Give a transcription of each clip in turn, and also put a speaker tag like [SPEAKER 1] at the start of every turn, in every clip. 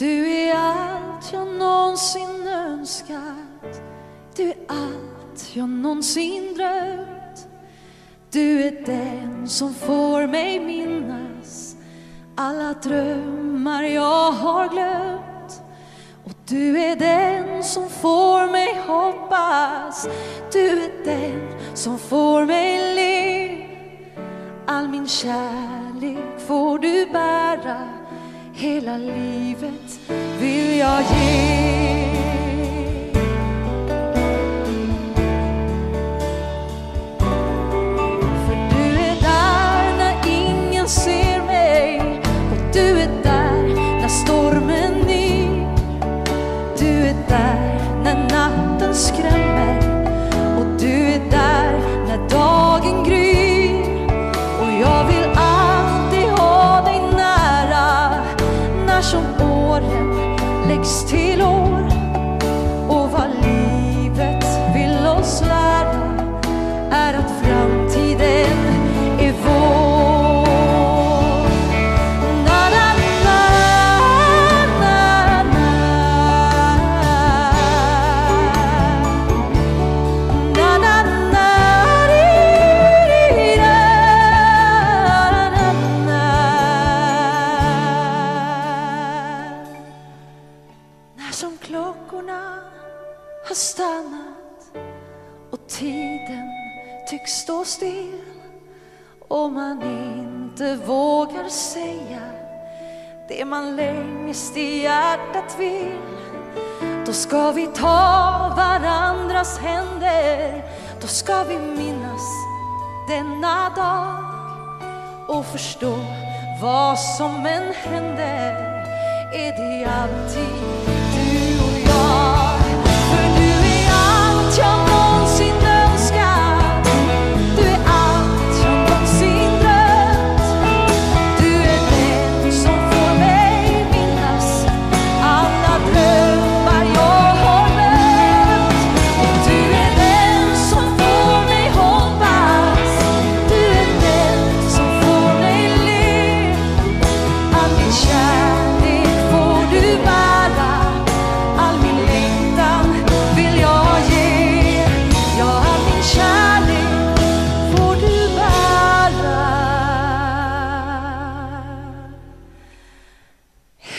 [SPEAKER 1] Du är allt jag någonsin önskat. Du är allt jag någonsin drömt. Du är den som får mig minnas alla drömmar jag har glömt. Och du är den som får mig hoppas. Du är den som får mig le. All min kärlek får du bära. Hela livet vill jag ge. För du är där när ingen ser mig och du är där när stormen yr. Du är där när natten skrämmer och du är där när dagen har stannat och tiden tycks stå still. Och man inte vågar säga det man längst i hjärtat vill. Då ska vi ta varandras händer. Då ska vi minnas denna dag och förstå vad som än händer. Är det alltid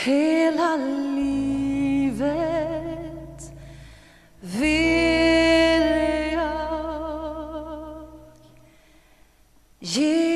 [SPEAKER 1] Hela livet vill jag ge